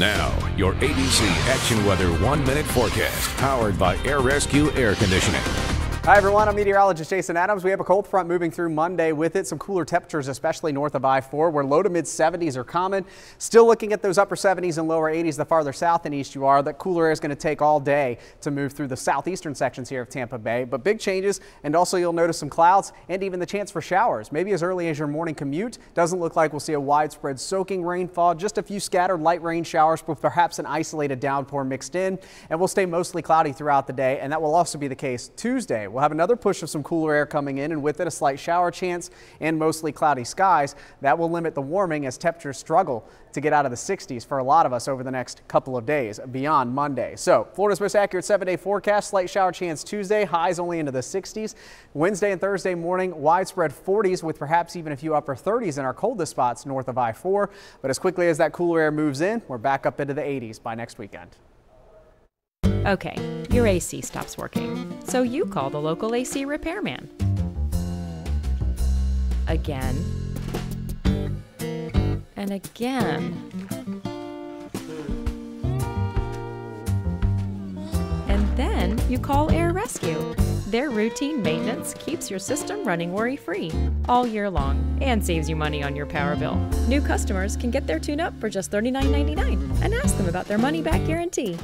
Now, your ABC Action Weather one minute forecast, powered by Air Rescue Air Conditioning. Hi everyone, I'm meteorologist Jason Adams. We have a cold front moving through Monday with it. Some cooler temperatures, especially north of I-4, where low to mid 70s are common. Still looking at those upper 70s and lower 80s the farther south and east you are. That cooler air is going to take all day to move through the southeastern sections here of Tampa Bay. But big changes, and also you'll notice some clouds and even the chance for showers. Maybe as early as your morning commute. Doesn't look like we'll see a widespread soaking rainfall. Just a few scattered light rain showers with perhaps an isolated downpour mixed in. And we'll stay mostly cloudy throughout the day. And that will also be the case Tuesday. We'll have another push of some cooler air coming in and with it a slight shower chance and mostly cloudy skies. That will limit the warming as temperatures struggle to get out of the 60s for a lot of us over the next couple of days beyond Monday. So Florida's most accurate seven day forecast, slight shower chance Tuesday, highs only into the 60s. Wednesday and Thursday morning, widespread 40s with perhaps even a few upper 30s in our coldest spots north of I-4. But as quickly as that cooler air moves in, we're back up into the 80s by next weekend. Okay, your AC stops working, so you call the local AC repairman. Again. And again. And then you call Air Rescue. Their routine maintenance keeps your system running worry free all year long and saves you money on your power bill. New customers can get their tune up for just $39.99 and ask them about their money back guarantee.